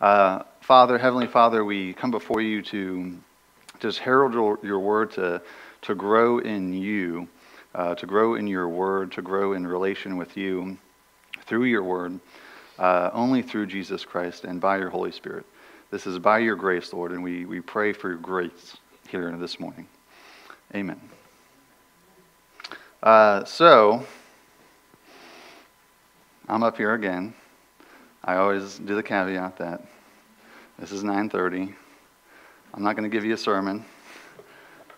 Uh, Father, Heavenly Father, we come before you to just herald your, your word, to, to grow in you, uh, to grow in your word, to grow in relation with you through your word, uh, only through Jesus Christ and by your Holy Spirit. This is by your grace, Lord, and we, we pray for your grace here this morning. Amen. Uh, so, I'm up here again. I always do the caveat that this is 9:30. I'm not going to give you a sermon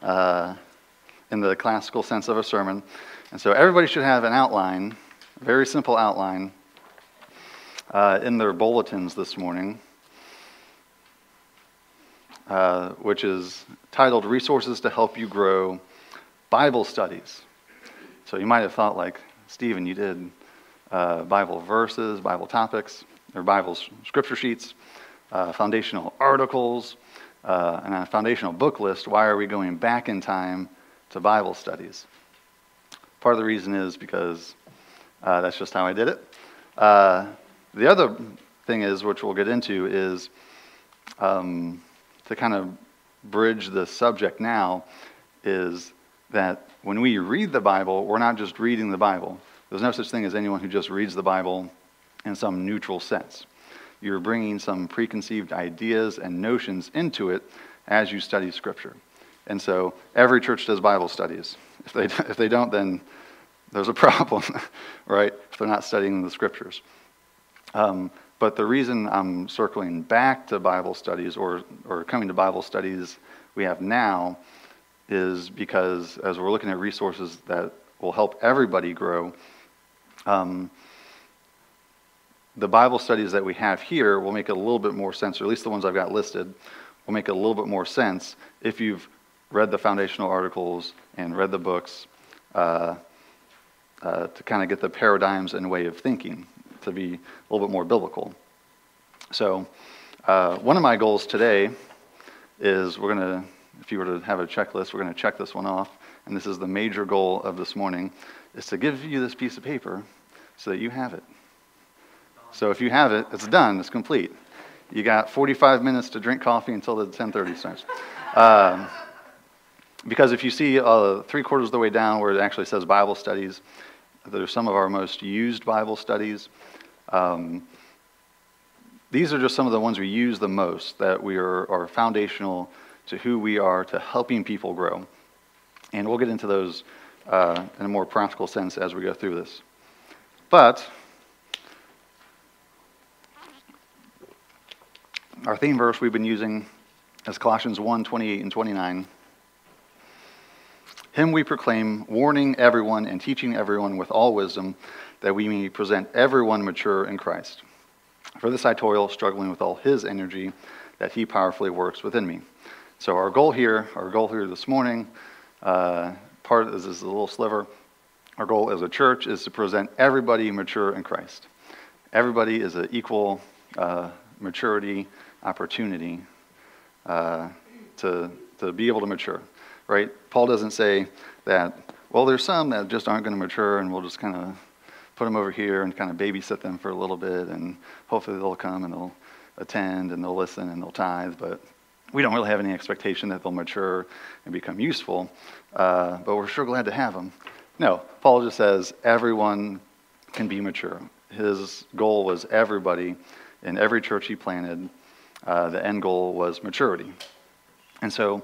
uh, in the classical sense of a sermon, and so everybody should have an outline, a very simple outline, uh, in their bulletins this morning, uh, which is titled "Resources to Help You Grow Bible Studies." So you might have thought, like Stephen, you did uh, Bible verses, Bible topics, or Bibles, scripture sheets, uh, foundational articles, uh, and a foundational book list. Why are we going back in time to Bible studies? Part of the reason is because uh, that's just how I did it. Uh, the other thing is, which we'll get into, is um, to kind of bridge the subject now, is that when we read the Bible, we're not just reading the Bible. There's no such thing as anyone who just reads the Bible in some neutral sense. You're bringing some preconceived ideas and notions into it as you study Scripture. And so every church does Bible studies. If they, if they don't, then there's a problem, right? If they're not studying the Scriptures. Um, but the reason I'm circling back to Bible studies or, or coming to Bible studies we have now is because as we're looking at resources that will help everybody grow, um, the Bible studies that we have here will make a little bit more sense, or at least the ones I've got listed, will make a little bit more sense if you've read the foundational articles and read the books uh, uh, to kind of get the paradigms and way of thinking to be a little bit more biblical. So, uh, one of my goals today is we're going to, if you were to have a checklist, we're going to check this one off. And this is the major goal of this morning, is to give you this piece of paper so that you have it. So if you have it, it's done, it's complete. You got 45 minutes to drink coffee until the 10:30 starts. Um, because if you see uh, three quarters of the way down where it actually says Bible studies, there's some of our most used Bible studies. Um, these are just some of the ones we use the most that we are, are foundational to who we are, to helping people grow. And we'll get into those uh, in a more practical sense as we go through this. But our theme verse we've been using is Colossians 1 28 and 29. Him we proclaim, warning everyone and teaching everyone with all wisdom, that we may present everyone mature in Christ. For this I toil, struggling with all his energy, that he powerfully works within me. So, our goal here, our goal here this morning, uh, part is this a little sliver. Our goal as a church is to present everybody mature in Christ. Everybody is an equal uh, maturity opportunity uh, to, to be able to mature, right? Paul doesn't say that, well, there's some that just aren't going to mature and we'll just kind of put them over here and kind of babysit them for a little bit and hopefully they'll come and they'll attend and they'll listen and they'll tithe, but we don't really have any expectation that they'll mature and become useful, uh, but we're sure glad to have them. No, Paul just says everyone can be mature. His goal was everybody in every church he planted. Uh, the end goal was maturity. And so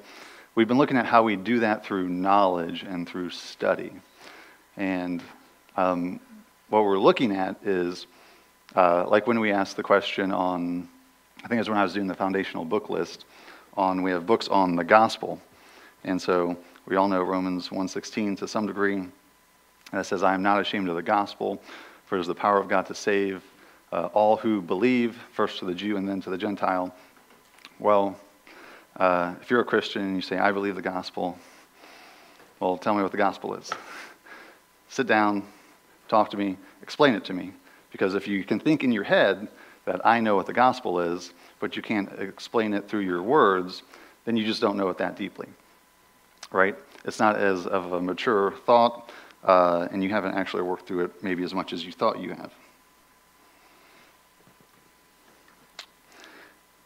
we've been looking at how we do that through knowledge and through study. And um, what we're looking at is uh, like when we asked the question on, I think it was when I was doing the foundational book list on we have books on the gospel. And so we all know Romans 1:16 to some degree. And it says, I am not ashamed of the gospel, for it is the power of God to save uh, all who believe, first to the Jew and then to the Gentile. Well, uh, if you're a Christian and you say, I believe the gospel, well, tell me what the gospel is. Sit down, talk to me, explain it to me. Because if you can think in your head that I know what the gospel is, but you can't explain it through your words, then you just don't know it that deeply. Right? It's not as of a mature thought, uh, and you haven't actually worked through it maybe as much as you thought you have.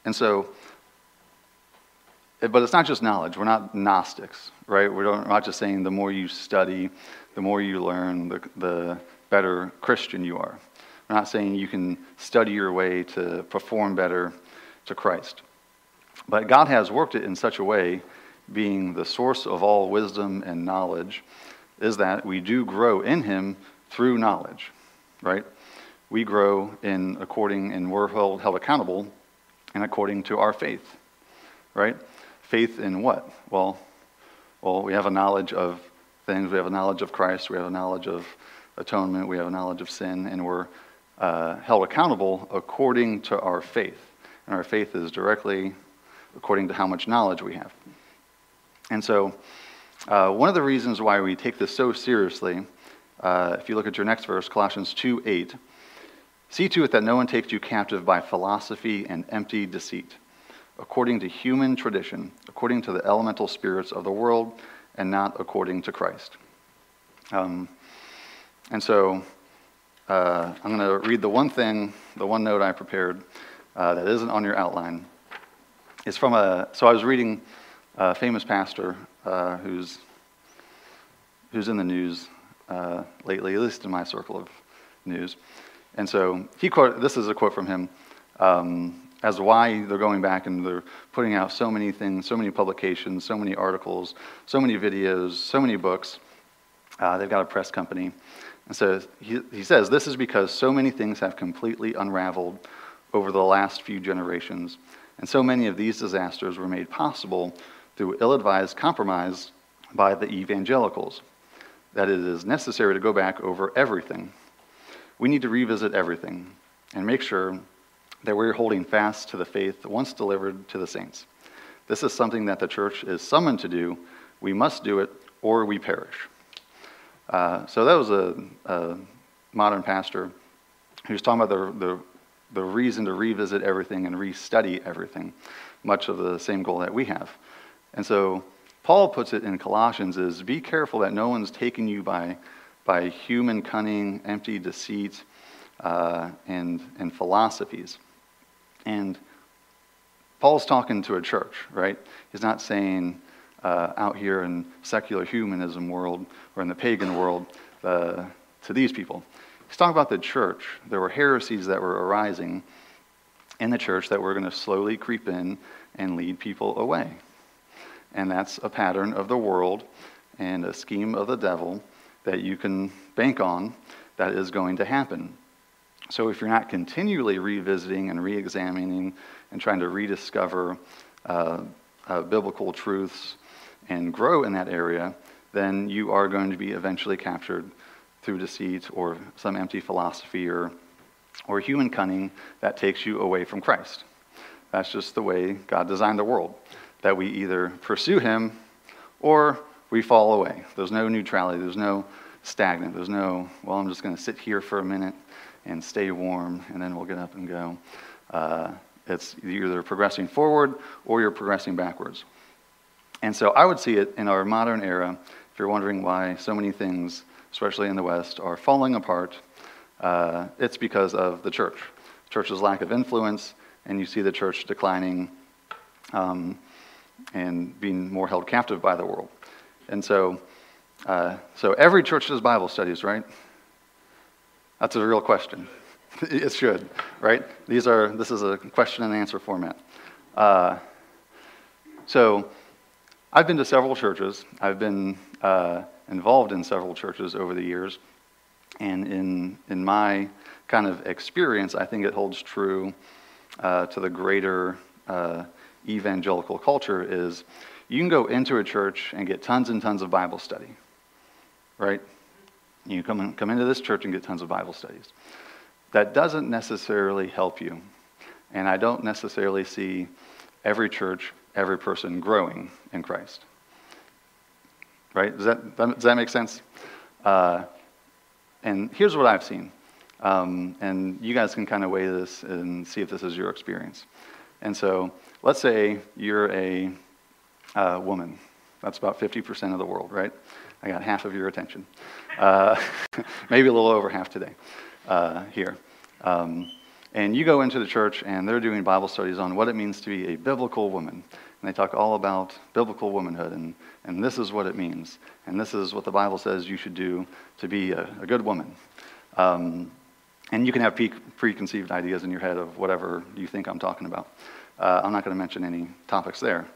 And so, eh, but it's not just knowledge. We're not Gnostics, right? We're not just saying the more you study, the more you learn, the, the better Christian you are. We're not saying you can study your way to perform better to Christ. But God has worked it in such a way, being the source of all wisdom and knowledge, is that we do grow in Him through knowledge, right? We grow in according, and we're held, held accountable and according to our faith, right? Faith in what? Well, well, we have a knowledge of things. We have a knowledge of Christ. We have a knowledge of atonement. We have a knowledge of sin, and we're uh, held accountable according to our faith. And our faith is directly according to how much knowledge we have. And so, uh, one of the reasons why we take this so seriously, uh, if you look at your next verse, Colossians 2 8, see to it that no one takes you captive by philosophy and empty deceit, according to human tradition, according to the elemental spirits of the world, and not according to Christ. Um, and so, uh, I'm going to read the one thing, the one note I prepared uh, that isn't on your outline. It's from a, so I was reading a famous pastor uh, who's, who's in the news uh, lately, at least in my circle of news. And so he quote, this is a quote from him um, as why they're going back and they're putting out so many things, so many publications, so many articles, so many videos, so many books. Uh, they've got a press company. And so he, he says, This is because so many things have completely unraveled over the last few generations, and so many of these disasters were made possible through ill advised compromise by the evangelicals that it is necessary to go back over everything. We need to revisit everything and make sure that we're holding fast to the faith once delivered to the saints. This is something that the church is summoned to do. We must do it or we perish. Uh, so that was a, a, modern pastor who was talking about the, the, the reason to revisit everything and restudy everything, much of the same goal that we have. And so Paul puts it in Colossians is be careful that no one's taking you by, by human cunning, empty deceit, uh, and, and philosophies. And Paul's talking to a church, right? He's not saying, uh, out here in secular humanism world or in the pagan world uh, to these people. He's talking about the church. There were heresies that were arising in the church that were going to slowly creep in and lead people away. And that's a pattern of the world and a scheme of the devil that you can bank on that is going to happen. So if you're not continually revisiting and re examining and trying to rediscover uh, uh, biblical truths and grow in that area, then you are going to be eventually captured through deceit or some empty philosophy or, or human cunning that takes you away from Christ. That's just the way God designed the world, that we either pursue Him or we fall away. There's no neutrality, there's no stagnant, there's no, well, I'm just going to sit here for a minute and stay warm and then we'll get up and go. Uh, it's either progressing forward or you're progressing backwards. And so I would see it in our modern era, if you're wondering why so many things, especially in the West, are falling apart, uh, it's because of the church. Church's lack of influence, and you see the church declining um, and being more held captive by the world. And so, uh, so every church does Bible studies, right? That's a real question. it should, right? These are, this is a question and answer format. Uh, so I've been to several churches. I've been uh, involved in several churches over the years. And in, in my kind of experience, I think it holds true uh, to the greater uh, evangelical culture is you can go into a church and get tons and tons of Bible study, right? You come, in, come into this church and get tons of Bible studies. That doesn't necessarily help you. And I don't necessarily see every church every person growing in Christ. Right? Does that, does that make sense? Uh, and here's what I've seen. Um, and you guys can kind of weigh this and see if this is your experience. And so let's say you're a uh, woman. That's about 50% of the world, right? I got half of your attention. Uh, maybe a little over half today uh, here. Um, And you go into the church and they're doing Bible studies on what it means to be a biblical woman. And they talk all about biblical womanhood and, and this is what it means. And this is what the Bible says you should do to be a, a good woman. Um, and you can have pre- preconceived ideas in your head of whatever you think I'm talking about. Uh, I'm not going to mention any topics there.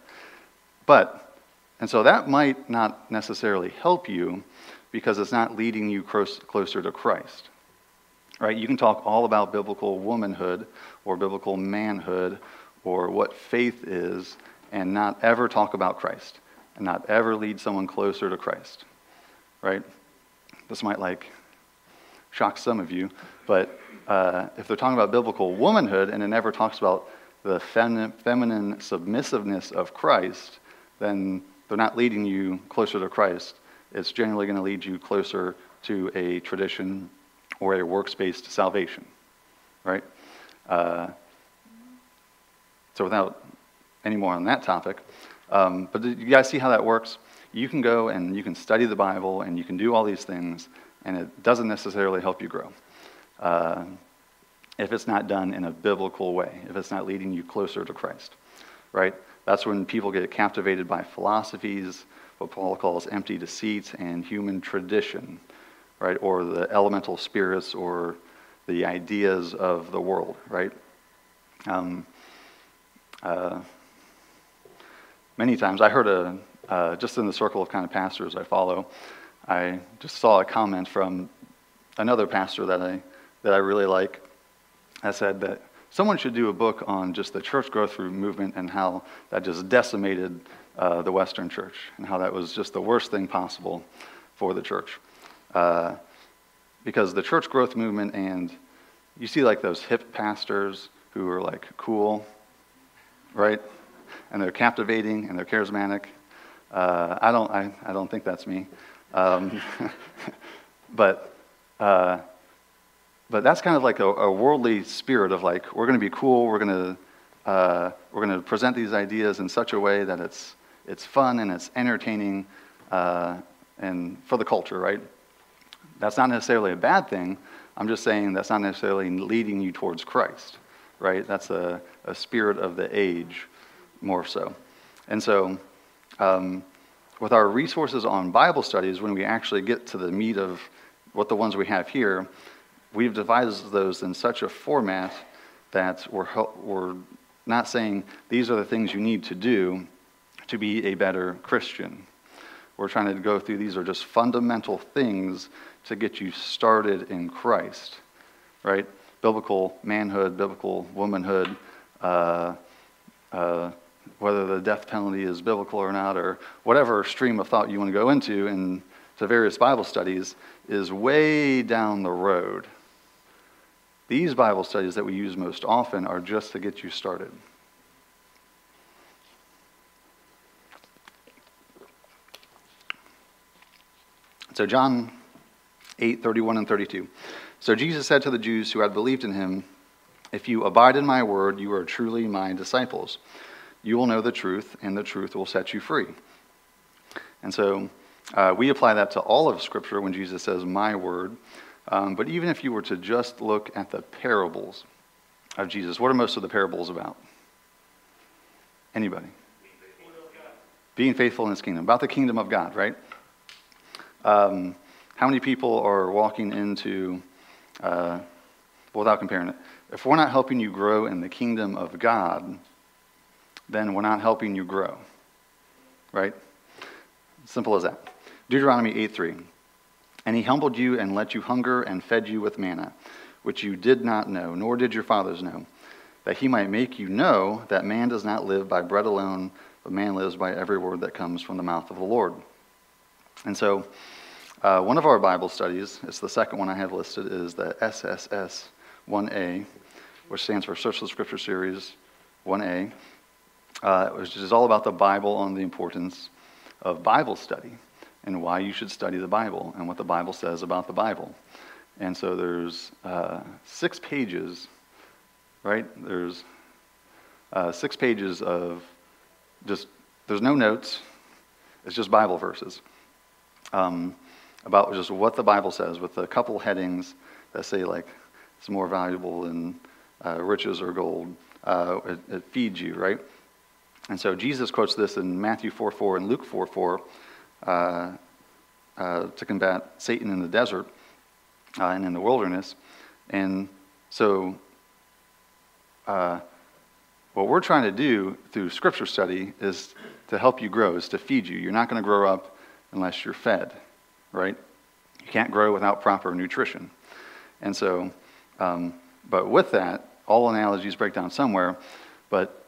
But, and so that might not necessarily help you because it's not leading you close, closer to Christ. Right? You can talk all about biblical womanhood or biblical manhood or what faith is and not ever talk about Christ and not ever lead someone closer to Christ. Right? This might like shock some of you, but uh, if they're talking about biblical womanhood and it never talks about the fem- feminine submissiveness of Christ, then they're not leading you closer to Christ. It's generally going to lead you closer to a tradition or a works based salvation, right? Uh, so, without any more on that topic, um, but you guys see how that works? You can go and you can study the Bible and you can do all these things, and it doesn't necessarily help you grow. Uh, if it's not done in a biblical way, if it's not leading you closer to Christ, right? That's when people get captivated by philosophies, what Paul calls empty deceit and human tradition, right? Or the elemental spirits or the ideas of the world, right? Um, uh, many times I heard a, uh, just in the circle of kind of pastors I follow, I just saw a comment from another pastor that I, that I really like that said that someone should do a book on just the church growth movement and how that just decimated uh, the Western church and how that was just the worst thing possible for the church. Uh, because the church growth movement and you see like those hip pastors who are like cool, right? And they're captivating and they're charismatic. Uh, I, don't, I, I don't think that's me. Um, but uh, but that's kind of like a, a worldly spirit of like we're going to be cool we're going to uh, we're going to present these ideas in such a way that it's it's fun and it's entertaining uh, and for the culture right? That's not necessarily a bad thing. I'm just saying that's not necessarily leading you towards christ right? That's a, a spirit of the age more so. And so um, with our resources on bible studies when we actually get to the meat of what the ones we have here we've devised those in such a format that we're, we're not saying these are the things you need to do to be a better Christian. We're trying to go through these are just fundamental things to get you started in Christ, right? Biblical manhood, biblical womanhood, uh, uh, whether the death penalty is biblical or not, or whatever stream of thought you want to go into in to various Bible studies, is way down the road. These Bible studies that we use most often are just to get you started. So, John 8 31 and 32. So, Jesus said to the Jews who had believed in him, If you abide in my word, you are truly my disciples. You will know the truth, and the truth will set you free. And so, uh, we apply that to all of Scripture when Jesus says, My word. Um, but even if you were to just look at the parables of Jesus, what are most of the parables about? Anybody? Being faithful in his kingdom. About the kingdom of God, right? Um, how many people are walking into, uh, without comparing it, if we're not helping you grow in the kingdom of God, then we're not helping you grow, right? Simple as that. Deuteronomy 8 3. And he humbled you and let you hunger and fed you with manna, which you did not know, nor did your fathers know, that he might make you know that man does not live by bread alone, but man lives by every word that comes from the mouth of the Lord. And so, uh, one of our Bible studies, it's the second one I have listed, is the SSS 1A, which stands for Search the Scripture Series 1A, uh, which is all about the Bible and the importance of Bible study and why you should study the Bible and what the Bible says about the Bible. And so there's uh, six pages, right? There's uh, six pages of just, there's no notes, it's just Bible verses um, about just what the Bible says with a couple headings that say, like, it's more valuable than uh, riches or gold. Uh, it, it, feeds you, right? And so Jesus quotes this in Matthew 4 4 and Luke 4 4 uh, uh, to combat Satan in the desert uh, and in the wilderness. And so, uh, what we're trying to do through scripture study is to help you grow, is to feed you. You're not going to grow up unless you're fed, right? You can't grow without proper nutrition. And so, um, but with that, all analogies break down somewhere, but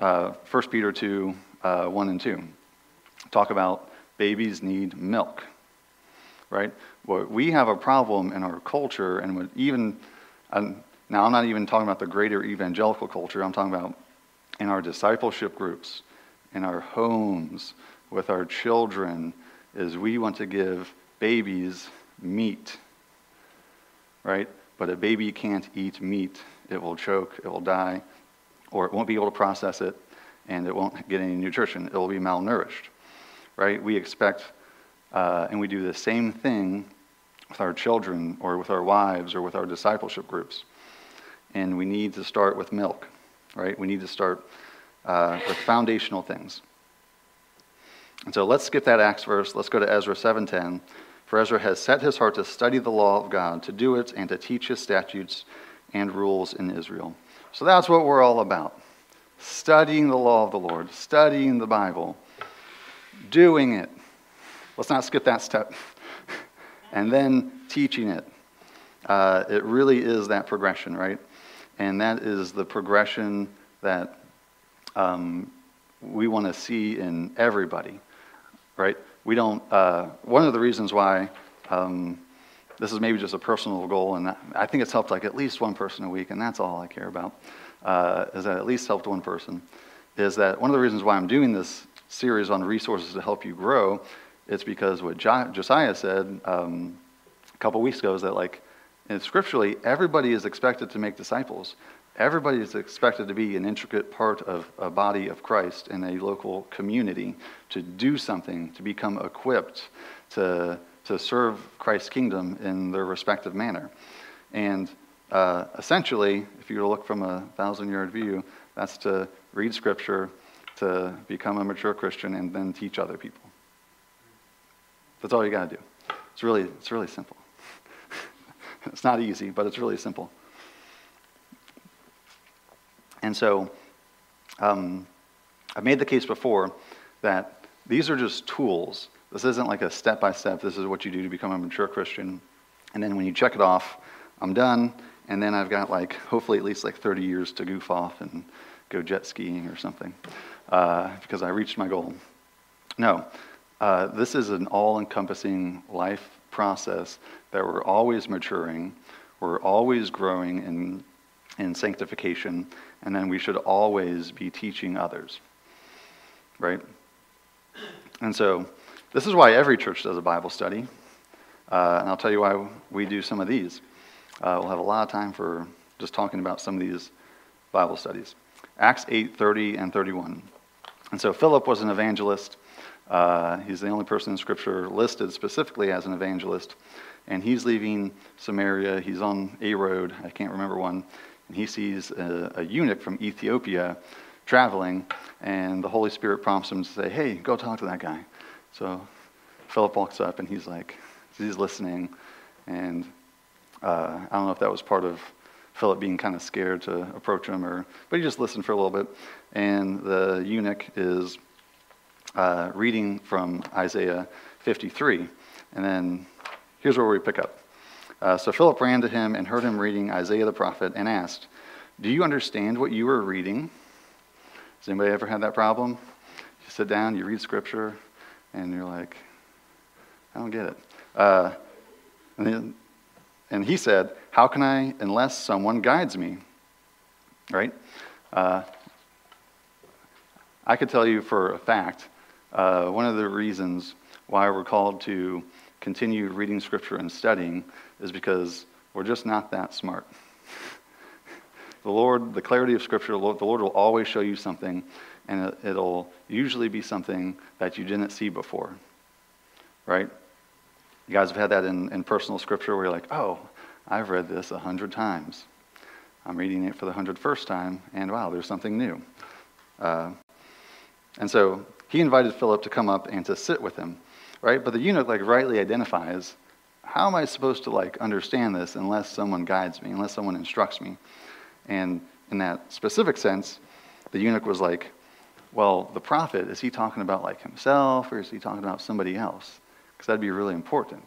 uh, 1 Peter 2 uh, 1 and 2 talk about babies need milk, right? Well, we have a problem in our culture, and even, um, now I'm not even talking about the greater evangelical culture, I'm talking about in our discipleship groups, in our homes, with our children, is we want to give babies meat, right? But a baby can't eat meat. It will choke, it will die, or it won't be able to process it, and it won't get any nutrition. It will be malnourished, right? We expect, uh, and we do the same thing with our children, or with our wives, or with our discipleship groups. And we need to start with milk, right? We need to start uh, with foundational things. And so let's skip that Acts verse. Let's go to Ezra 7:10. For Ezra has set his heart to study the law of God, to do it, and to teach his statutes and rules in Israel. So that's what we're all about studying the law of the Lord, studying the Bible, doing it. Let's not skip that step. and then teaching it. Uh, it really is that progression, right? And that is the progression that um, we want to see in everybody, right? we don't, uh, one of the reasons why um, this is maybe just a personal goal, and I think it's helped like at least one person a week, and that's all I care about, uh, is that at least helped one person, is that one of the reasons why I'm doing this series on resources to help you grow, it's because what Josiah said um, a couple weeks ago is that like, scripturally, everybody is expected to make disciples. Everybody is expected to be an intricate part of a body of Christ in a local community, to do something, to become equipped, to, to serve Christ's kingdom in their respective manner. And uh, essentially, if you look from a thousand yard view, that's to read scripture, to become a mature Christian, and then teach other people. That's all you got to do. It's really, it's really simple. it's not easy, but it's really simple. And so um, I've made the case before that these are just tools. This isn't like a step by step, this is what you do to become a mature Christian. And then when you check it off, I'm done. And then I've got like, hopefully, at least like 30 years to goof off and go jet skiing or something uh, because I reached my goal. No, uh, this is an all encompassing life process that we're always maturing, we're always growing in, in sanctification, and then we should always be teaching others. Right? And so, this is why every church does a Bible study. Uh, and I'll tell you why we do some of these. Uh, we'll have a lot of time for just talking about some of these Bible studies. Acts 8 30 and 31. And so, Philip was an evangelist. Uh, he's the only person in Scripture listed specifically as an evangelist. And he's leaving Samaria. He's on a road, I can't remember one and he sees a, a eunuch from Ethiopia traveling, and the Holy Spirit prompts him to say, Hey, go talk to that guy. So Philip walks up, and he's like, he's listening, and uh, I don't know if that was part of Philip being kind of scared to approach him, or but he just listened for a little bit, and the eunuch is uh, reading from Isaiah 53, and then here's where we pick up. Uh, so Philip ran to him and heard him reading Isaiah the prophet and asked, Do you understand what you are reading? Has anybody ever had that problem? You sit down, you read scripture, and you're like, I don't get it. Uh, and, then, and he said, How can I unless someone guides me? Right? Uh, I could tell you for a fact, uh, one of the reasons why we're called to continue reading scripture and studying is because we're just not that smart. the Lord, the clarity of Scripture, the Lord will always show you something, and it'll usually be something that you didn't see before. Right? You guys have had that in, in personal Scripture where you're like, oh, I've read this a hundred times. I'm reading it for the 101st time, and wow, there's something new. Uh, and so he invited Philip to come up and to sit with him, right? But the eunuch like rightly identifies, how am I supposed to like understand this unless someone guides me, unless someone instructs me? And in that specific sense, the eunuch was like, well, the prophet, is he talking about like himself or is he talking about somebody else? Because that'd be really important.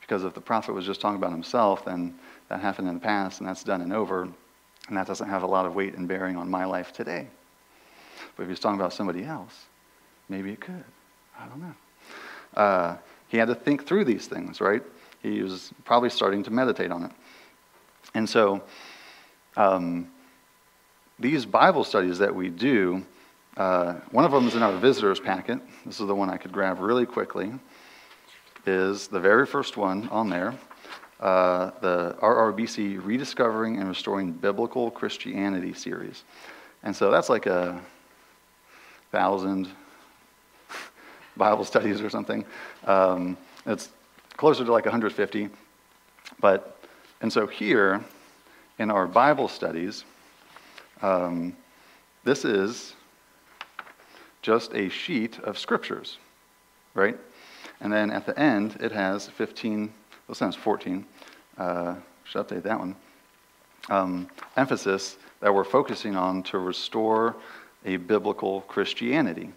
Because if the prophet was just talking about himself, then that happened in the past and that's done and over, and that doesn't have a lot of weight and bearing on my life today. But if he's talking about somebody else, maybe it could. I don't know. Uh, he had to think through these things, right? He was probably starting to meditate on it. And so, um, these Bible studies that we do, uh, one of them is in our visitors packet. This is the one I could grab really quickly. Is the very first one on there, uh, the RRBC Rediscovering and Restoring Biblical Christianity series. And so that's like a thousand Bible studies or something. Um, it's closer to like 150. But, and so here in our Bible studies, um, this is just a sheet of scriptures, right? And then at the end, it has 15, well, sounds 14. Uh, should update that one. Um, emphasis that we're focusing on to restore a biblical Christianity.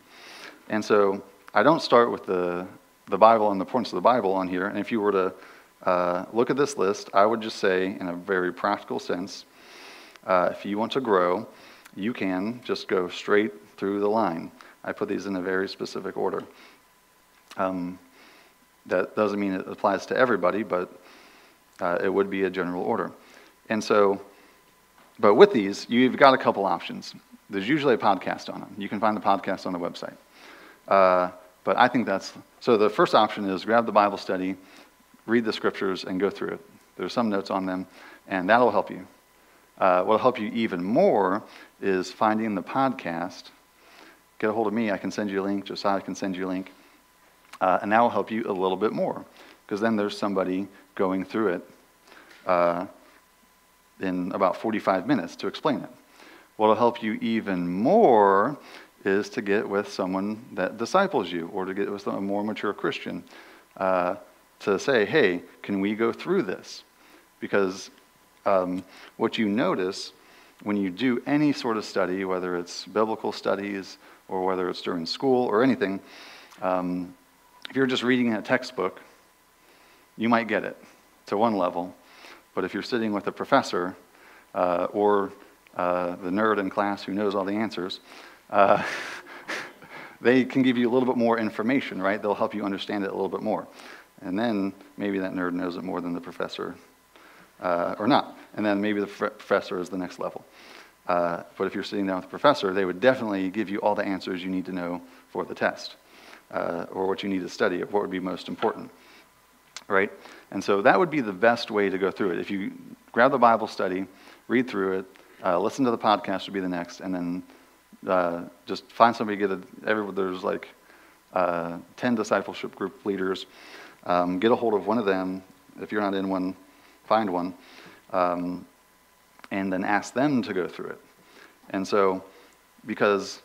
And so I don't start with the, the Bible and the points of the Bible on here. And if you were to uh, look at this list, I would just say, in a very practical sense, uh, if you want to grow, you can just go straight through the line. I put these in a very specific order. Um, that doesn't mean it applies to everybody, but uh, it would be a general order. And so, but with these, you've got a couple options. There's usually a podcast on them. You can find the podcast on the website. Uh, but I think that's so. The first option is grab the Bible study, read the scriptures, and go through it. There's some notes on them, and that'll help you. Uh, what'll help you even more is finding the podcast. Get a hold of me. I can send you a link. Josiah can send you a link. Uh, and that will help you a little bit more because then there's somebody going through it uh, in about 45 minutes to explain it. What'll help you even more is to get with someone that disciples you or to get with a more mature Christian uh, to say, hey, can we go through this? Because um, what you notice when you do any sort of study, whether it's biblical studies or whether it's during school or anything, um, if you're just reading a textbook, you might get it to one level. But if you're sitting with a professor uh, or uh, the nerd in class who knows all the answers, uh, they can give you a little bit more information, right? They'll help you understand it a little bit more. And then maybe that nerd knows it more than the professor, uh, or not. And then maybe the professor is the next level. Uh, but if you're sitting down with a professor, they would definitely give you all the answers you need to know for the test, uh, or what you need to study, what would be most important, right? And so that would be the best way to go through it. If you grab the Bible study, read through it, uh, listen to the podcast would be the next, and then uh, just find somebody, get a, every, there's like uh, 10 discipleship group leaders. Um, get a hold of one of them. If you're not in one, find one. Um, and then ask them to go through it. And so, because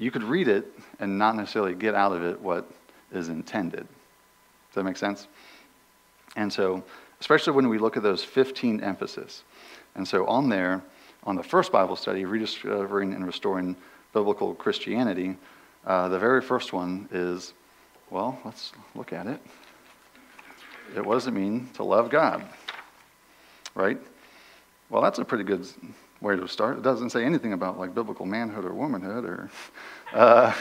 you could read it and not necessarily get out of it what is intended. Does that make sense? And so, especially when we look at those 15 emphasis. And so, on there, on the first Bible study, Rediscovering and Restoring Biblical Christianity, uh, the very first one is well, let's look at it. It what does it mean to love God? Right? Well, that's a pretty good way to start. It doesn't say anything about like biblical manhood or womanhood or, uh,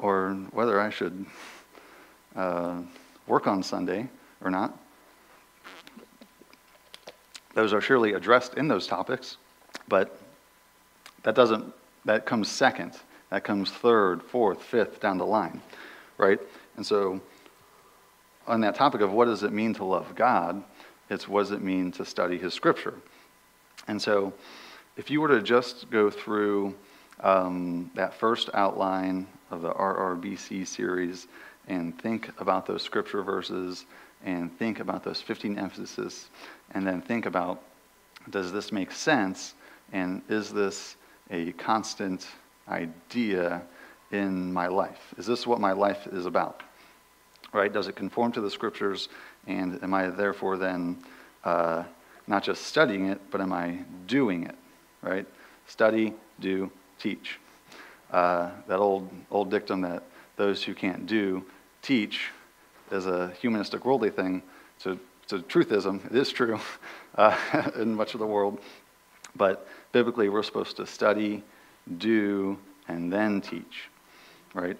or whether I should uh, work on Sunday or not. Those are surely addressed in those topics, but that doesn't, that comes second. That comes third, fourth, fifth down the line, right? And so, on that topic of what does it mean to love God, it's what does it mean to study His Scripture. And so, if you were to just go through um, that first outline of the RRBC series and think about those scripture verses and think about those 15 emphases and then think about does this make sense? And is this a constant idea in my life? Is this what my life is about? Right? Does it conform to the scriptures? And am I therefore then uh, not just studying it, but am I doing it? Right? Study, do, teach. Uh, that old old dictum that those who can't do teach is a humanistic worldly thing. So it's a truthism. It is true uh, in much of the world. But biblically, we're supposed to study, do, and then teach, right?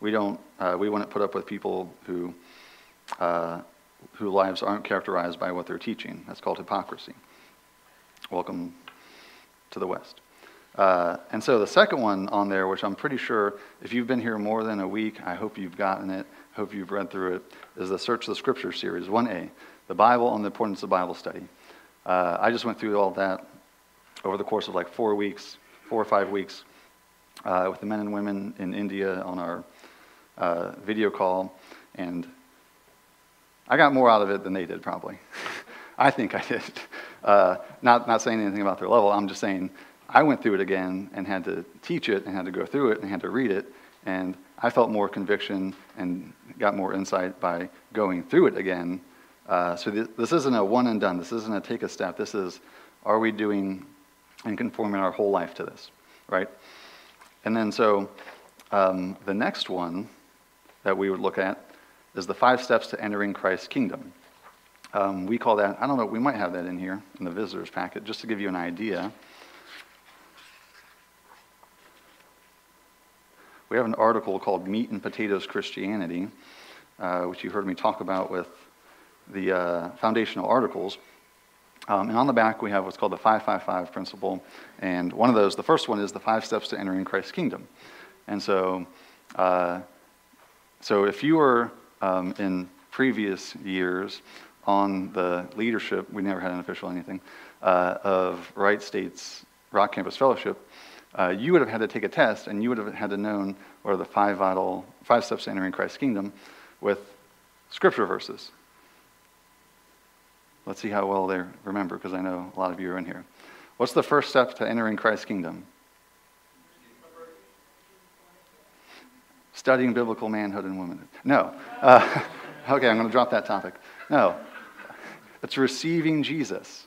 We don't. Uh, we wouldn't put up with people who uh, whose lives aren't characterized by what they're teaching. That's called hypocrisy. Welcome to the West. Uh, and so the second one on there, which I'm pretty sure if you've been here more than a week, I hope you've gotten it, hope you've read through it, is the Search the Scripture series, 1A, the Bible and the importance of Bible study. Uh, I just went through all that over the course of like four weeks, four or five weeks, uh, with the men and women in India on our uh, video call, and I got more out of it than they did, probably. I think I did. Uh, not, not saying anything about their level, I'm just saying I went through it again and had to teach it and had to go through it and had to read it. And I felt more conviction and got more insight by going through it again. Uh, so th- this isn't a one and done. This isn't a take a step. This is, are we doing and conforming our whole life to this, right? And then so um, the next one that we would look at is the five steps to entering Christ's kingdom. Um, we call that, I don't know, we might have that in here in the visitors packet, just to give you an idea. We have an article called Meat and Potatoes Christianity, uh, which you heard me talk about with the uh, foundational articles. Um, and on the back, we have what's called the 555 principle. And one of those, the first one is the five steps to entering Christ's kingdom. And so, uh, so if you were um, in previous years on the leadership, we never had an official anything, uh, of Wright State's Rock Campus Fellowship, uh, you would have had to take a test and you would have had to known what are the five vital, five steps to entering Christ's kingdom with scripture verses. Let's see how well they remember, because I know a lot of you are in here. What's the first step to entering Christ's kingdom? Studying biblical manhood and womanhood. No. Uh, okay, I'm going to drop that topic. No. It's receiving Jesus,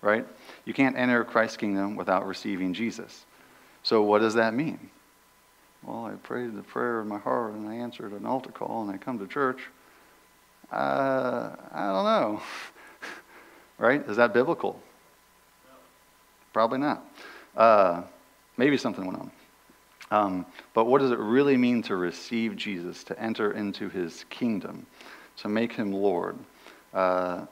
right? You can't enter Christ's kingdom without receiving Jesus. So, what does that mean? Well, I prayed the prayer in my heart and I answered an altar call and I come to church. Uh, I don't know. right? Is that biblical? No. Probably not. Uh, maybe something went on. Um, but what does it really mean to receive Jesus, to enter into his kingdom, to make him Lord? Uh,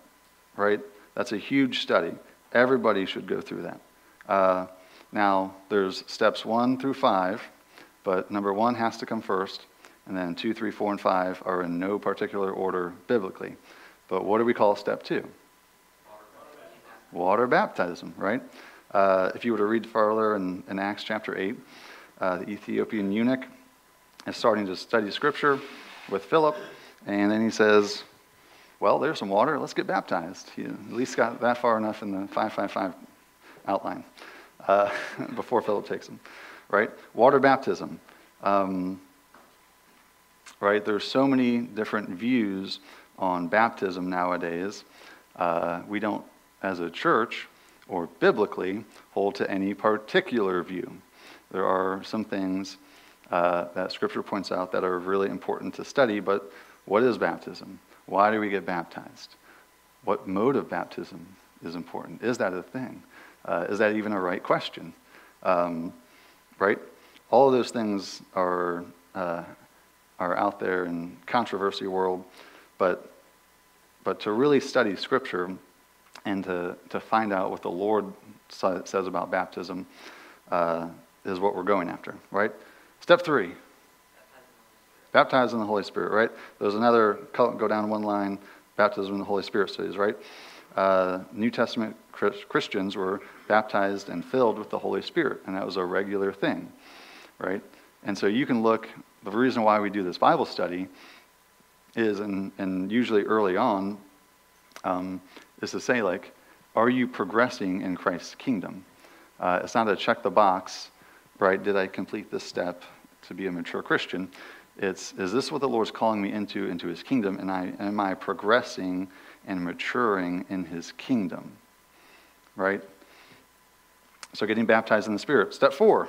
right? That's a huge study. Everybody should go through that. Uh, now, there's steps one through five, but number one has to come first, and then two, three, four, and five are in no particular order biblically. But what do we call step two? Water baptism, right? Uh, if you were to read further in, in Acts chapter 8, uh, the Ethiopian eunuch is starting to study scripture with Philip, and then he says, Well, there's some water, let's get baptized. He at least got that far enough in the 555 outline uh, before Philip takes him, right? Water baptism. Um, right? There's so many different views on baptism nowadays. Uh, we don't, as a church or biblically, hold to any particular view. There are some things uh, that Scripture points out that are really important to study, but what is baptism? Why do we get baptized? What mode of baptism is important? Is that a thing? Uh, is that even a right question? Um, right? All of those things are, uh, are out there in controversy world, but, but to really study Scripture and to, to find out what the Lord says about baptism uh, is what we're going after, right? Step three. Baptize in the Holy Spirit, right? There's another, go down one line, baptism in the Holy Spirit studies, right? Uh, New Testament Christians were baptized and filled with the Holy Spirit, and that was a regular thing, right? And so you can look, the reason why we do this Bible study is, and, and usually early on, um, is to say, like, are you progressing in Christ's kingdom? Uh, it's not a check the box, right? Did I complete this step to be a mature Christian? It's, is this what the Lord's calling me into, into his kingdom? And I, am I progressing and maturing in his kingdom? Right? So getting baptized in the Spirit. Step four.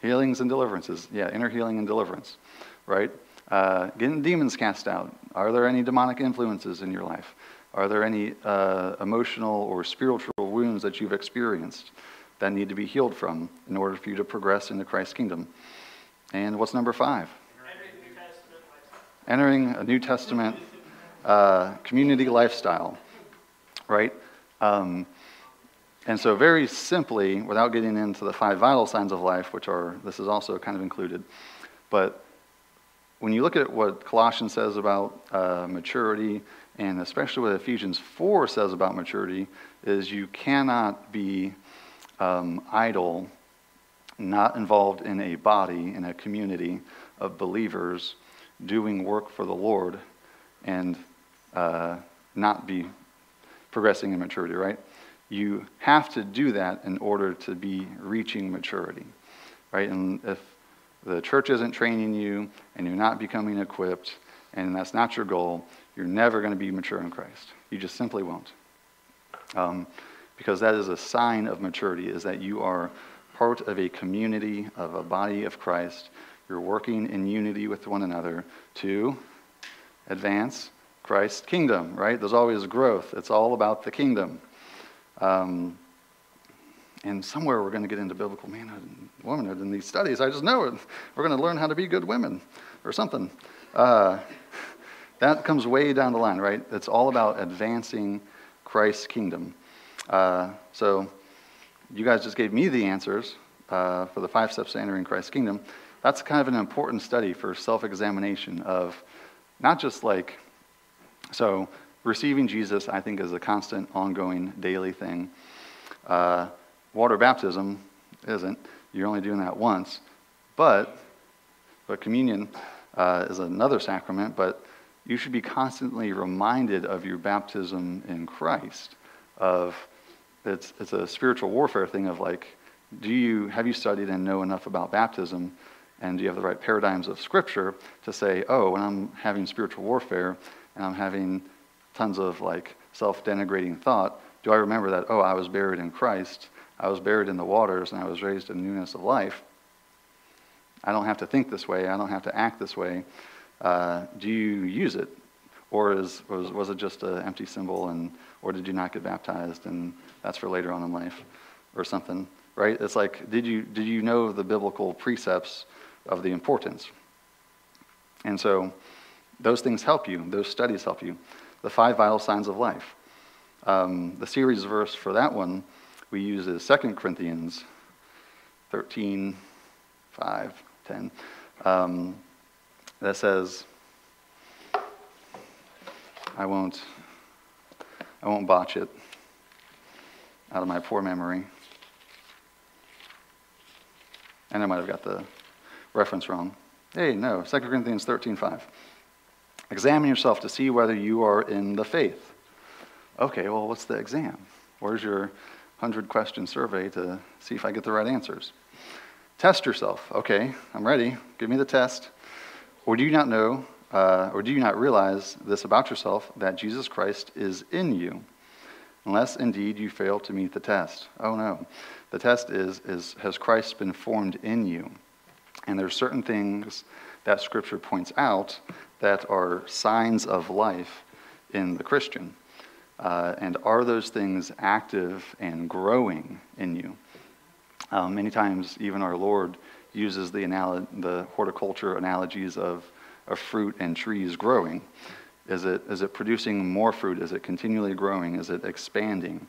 Healings and deliverances. Yeah, inner healing and deliverance. Right? Uh, getting demons cast out. Are there any demonic influences in your life? Are there any uh, emotional or spiritual wounds that you've experienced that need to be healed from in order for you to progress into Christ's kingdom? And what's number five? Entering a New Testament uh, community lifestyle, right? Um, and so, very simply, without getting into the five vital signs of life, which are, this is also kind of included, but when you look at what Colossians says about uh, maturity and especially what Ephesians 4 says about maturity, is you cannot be um, idle, not involved in a body, in a community of believers doing work for the Lord and uh, not be progressing in maturity, right? You have to do that in order to be reaching maturity, right? And if the church isn't training you and you're not becoming equipped and that's not your goal, you're never going to be mature in Christ. You just simply won't. Um, because that is a sign of maturity, is that you are part of a community, of a body of Christ. You're working in unity with one another to advance Christ's kingdom, right? There's always growth. It's all about the kingdom. Um, and somewhere we're going to get into biblical manhood and womanhood in these studies. I just know it. We're going to learn how to be good women or something. Uh, that comes way down the line, right? It's all about advancing Christ's kingdom. Uh, so you guys just gave me the answers uh, for the five steps to entering Christ's kingdom. That's kind of an important study for self examination of not just like, so receiving Jesus, I think, is a constant, ongoing, daily thing. Uh, water baptism isn't. You're only doing that once. But, but communion uh, is another sacrament, but you should be constantly reminded of your baptism in Christ. Of it's it's a spiritual warfare thing of like, do you have you studied and know enough about baptism, and do you have the right paradigms of Scripture to say, oh, when I'm having spiritual warfare and I'm having tons of like self-denigrating thought, do I remember that? Oh, I was buried in Christ. I was buried in the waters, and I was raised in newness of life. I don't have to think this way. I don't have to act this way. Uh, do you use it? Or is, was, was it just an empty symbol, and, or did you not get baptized, and that's for later on in life, or something, right? It's like, did you, did you know the biblical precepts of the importance? And so those things help you, those studies help you. The five vital signs of life. Um, the series verse for that one we use is 2 Corinthians 13, 5, 10. Um, that says, I won't, I won't botch it out of my poor memory. And I might have got the reference wrong. Hey, no, 2 Corinthians 13 5. Examine yourself to see whether you are in the faith. Okay, well, what's the exam? Where's your 100 question survey to see if I get the right answers? Test yourself. Okay, I'm ready. Give me the test. Or do you not know, uh, or do you not realize this about yourself, that Jesus Christ is in you? Unless indeed you fail to meet the test. Oh no. The test is, is has Christ been formed in you? And there are certain things that Scripture points out that are signs of life in the Christian. Uh, and are those things active and growing in you? Um, many times, even our Lord uses the, the horticulture analogies of, of fruit and trees growing. Is it, is it producing more fruit? Is it continually growing? Is it expanding?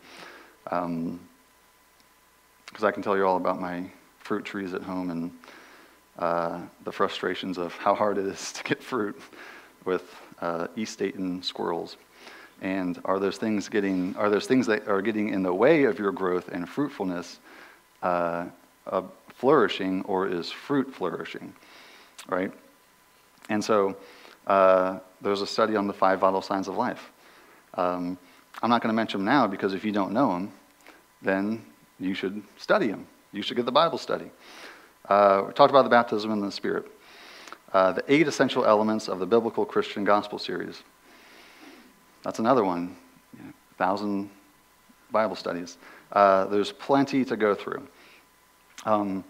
Because um, I can tell you all about my fruit trees at home and uh, the frustrations of how hard it is to get fruit with uh, East Dayton squirrels. And are those things getting are those things that are getting in the way of your growth and fruitfulness uh, flourishing or is fruit flourishing, right? And so uh, there's a study on the five vital signs of life. Um, I'm not going to mention them now because if you don't know them, then you should study them. You should get the Bible study. Uh, we talked about the baptism in the Spirit. Uh, the eight essential elements of the biblical Christian gospel series. That's another one. You thousand Bible studies. Uh, there's plenty to go through. Um,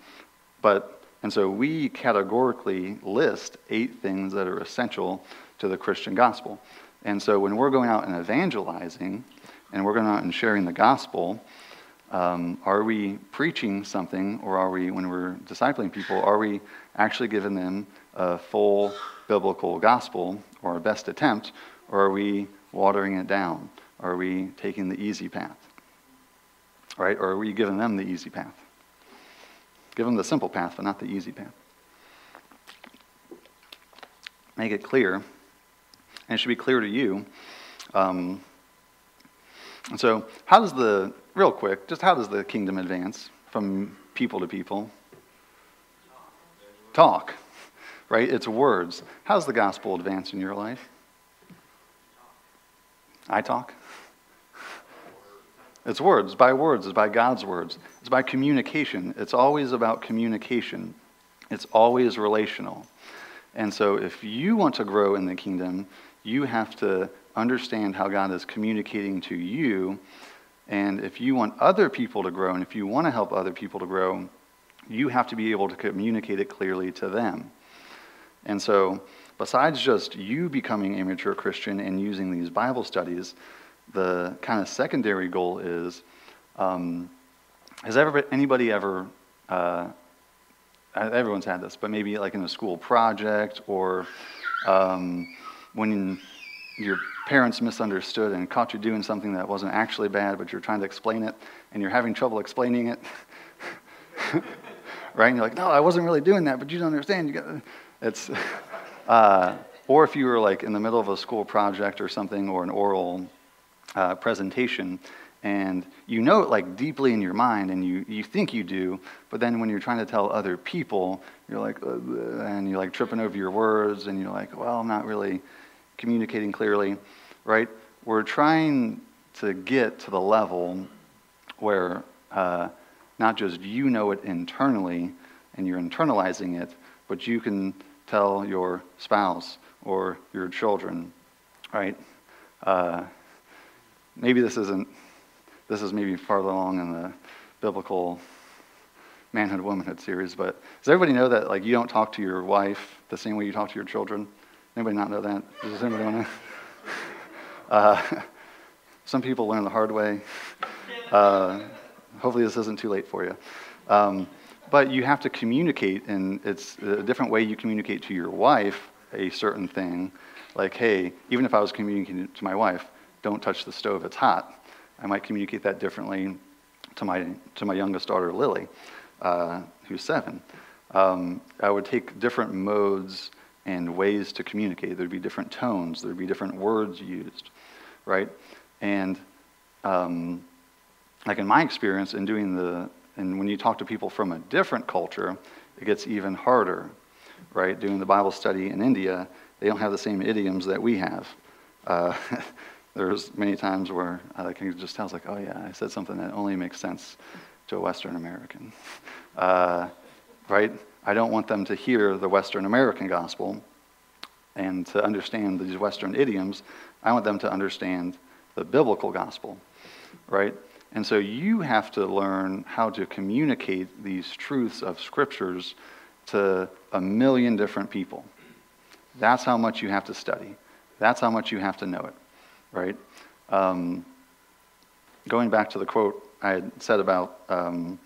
but, and so we categorically list eight things that are essential to the Christian gospel. And so when we're going out and evangelizing and we're going out and sharing the gospel, um, are we preaching something or are we, when we're discipling people, are we actually giving them a full biblical gospel or a best attempt, or are we watering it down? Are we taking the easy path? Right? Or are we giving them the easy path? Give them the simple path, but not the easy path. Make it clear, and it should be clear to you. Um, and so, how does the, real quick, just how does the kingdom advance from people to people? Talk, right? It's words. How does the gospel advance in your life? I talk. It's words, by words, it's by God's words. It's by communication. It's always about communication. It's always relational. And so if you want to grow in the kingdom, you have to understand how God is communicating to you. And if you want other people to grow and if you want to help other people to grow, you have to be able to communicate it clearly to them. And so, besides just you becoming a mature Christian and using these Bible studies, the kind of secondary goal is um, has ever anybody ever uh, everyone's had this but maybe like in a school project or um, when your parents misunderstood and caught you doing something that wasn't actually bad but you're trying to explain it and you're having trouble explaining it. Right? And you're like no i wasn't really doing that but you don't understand. You it's uh, or if you were like in the middle of a school project or something or an oral uh, presentation and you know it like deeply in your mind and you, you think you do but then when you're trying to tell other people you're like and you're like tripping over your words and you're like well i'm not really communicating clearly right? We're trying to get to the level where uh, not just you know it internally and you're internalizing it but you can tell your spouse or your children right? Uh, maybe this isn't, this is maybe farther along in the biblical manhood womanhood series, but does everybody know that like you don't talk to your wife the same way you talk to your children? Anybody not know that? Does anybody want to? Uh, some people learn the hard way. Uh, hopefully, this isn't too late for you. Um, but you have to communicate, and it's a different way you communicate to your wife a certain thing. Like, hey, even if I was communicating to my wife, don't touch the stove, it's hot. I might communicate that differently to my, to my youngest daughter, Lily, uh, who's seven. Um, I would take different modes and ways to communicate. There'd be different tones, there'd be different words used, right? And um, like in my experience in doing the, and when you talk to people from a different culture, it gets even harder, right? Doing the Bible study in India, they don't have the same idioms that we have. Uh, there's many times where I can just tell, like, oh yeah, I said something that only makes sense to a Western American, uh, right? I don't want them to hear the Western American gospel and to understand these Western idioms. I want them to understand the biblical gospel, right? And so you have to learn how to communicate these truths of scriptures to a million different people. That's how much you have to study. That's how much you have to know it right? Um, going back to the quote I had said about um,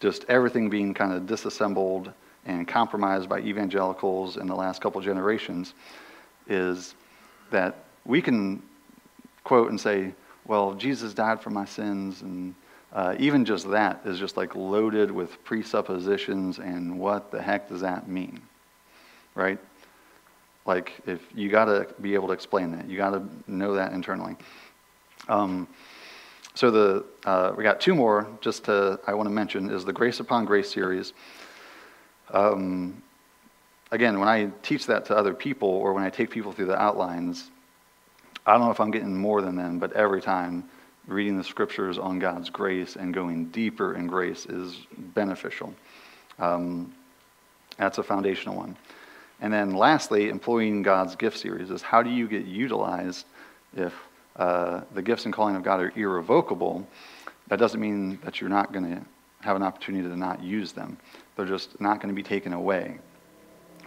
just everything being kind of disassembled and compromised by evangelicals in the last couple generations, is that we can quote and say, well, Jesus died for my sins, and uh, even just that is just like loaded with presuppositions and what the heck does that mean, right? Like, if you got to be able to explain that, you got to know that internally. Um, so the uh, we got two more. Just to I want to mention is the Grace Upon Grace series. Um, again, when I teach that to other people, or when I take people through the outlines, I don't know if I'm getting more than them, but every time reading the scriptures on God's grace and going deeper in grace is beneficial. Um, that's a foundational one. And then lastly, employing God's gift series is how do you get utilized if uh, the gifts and calling of God are irrevocable? That doesn't mean that you're not going to have an opportunity to not use them. They're just not going to be taken away.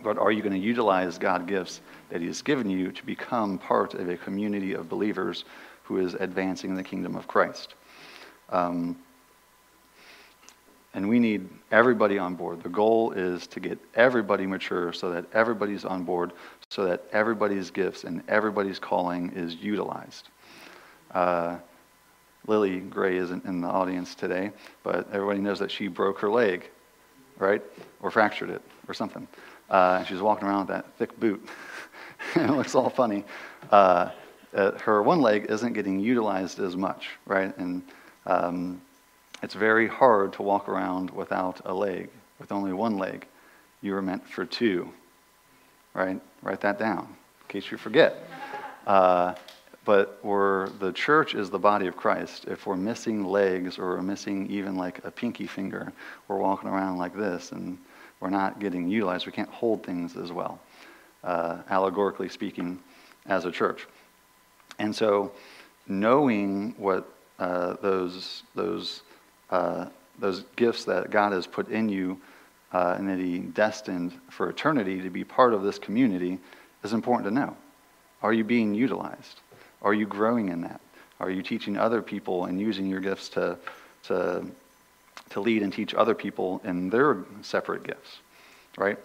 But are you going to utilize God gifts that He has given you to become part of a community of believers who is advancing the kingdom of Christ? Um, and we need everybody on board. The goal is to get everybody mature so that everybody's on board, so that everybody's gifts and everybody's calling is utilized. Uh, Lily Gray isn't in the audience today, but everybody knows that she broke her leg, right? Or fractured it or something. Uh, she's walking around with that thick boot. it looks all funny. Uh, uh, her one leg isn't getting utilized as much, right? And um, it's very hard to walk around without a leg, with only one leg. You were meant for two, right? Write that down in case you forget. Uh, but we're, the church is the body of Christ. If we're missing legs or we're missing even like a pinky finger, we're walking around like this and we're not getting utilized. We can't hold things as well, uh, allegorically speaking, as a church. And so, knowing what uh, those, those, uh, those gifts that God has put in you uh, and that He destined for eternity to be part of this community is important to know. Are you being utilized? Are you growing in that? Are you teaching other people and using your gifts to, to, to lead and teach other people in their separate gifts? Right?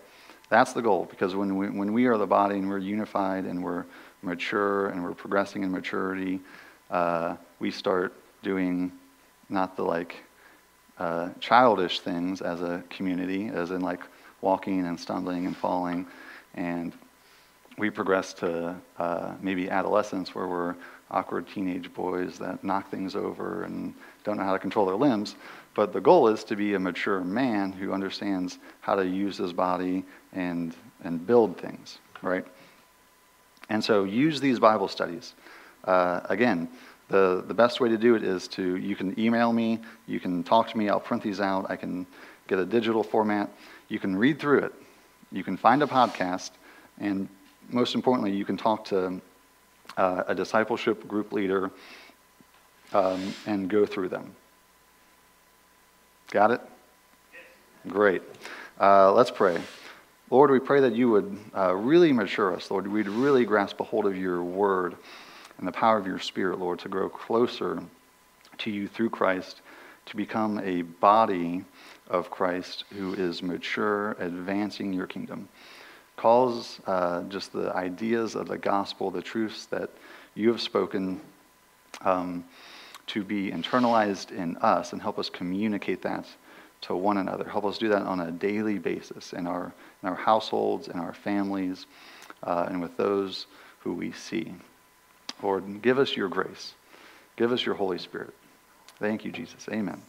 That's the goal because when we, when we are the body and we're unified and we're mature and we're progressing in maturity, uh, we start doing not the like uh, childish things as a community, as in like walking and stumbling and falling, and we progress to uh, maybe adolescence where we're awkward teenage boys that knock things over and don't know how to control their limbs. But the goal is to be a mature man who understands how to use his body and, and build things, right? And so use these Bible studies. Uh, again, the, the best way to do it is to, you can email me, you can talk to me, I'll print these out, I can get a digital format, you can read through it, you can find a podcast, and most importantly, you can talk to uh, a discipleship group leader um, and go through them. Got it? Great. Uh, let's pray. Lord, we pray that you would uh, really mature us, Lord. We'd really grasp a hold of your word and the power of your spirit, Lord, to grow closer to you through Christ, to become a body of Christ who is mature, advancing your kingdom calls uh, just the ideas of the gospel, the truths that you have spoken, um, to be internalized in us and help us communicate that to one another. Help us do that on a daily basis in our, in our households, in our families, uh, and with those who we see. Lord, give us your grace. Give us your Holy Spirit. Thank you, Jesus. Amen.